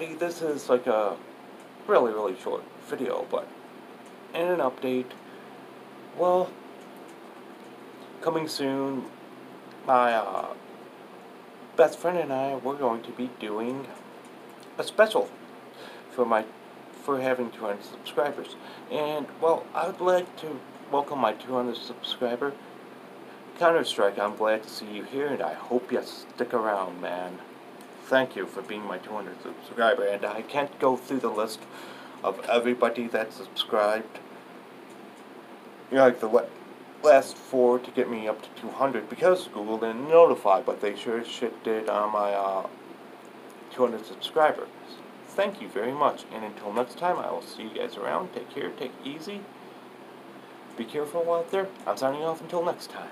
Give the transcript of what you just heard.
This is like a really, really short video, but in an update, well, coming soon, my uh, best friend and I, we're going to be doing a special for my for having 200 subscribers. And, well, I would like to welcome my 200 subscriber. Counter-Strike, I'm glad to see you here, and I hope you stick around, man thank you for being my 200 subscriber. And I can't go through the list of everybody that subscribed. You know, like the last four to get me up to 200 because Google didn't notify, but they sure shit did on my uh, 200 subscribers. Thank you very much, and until next time, I will see you guys around. Take care, take easy. Be careful out there. I'm signing off until next time.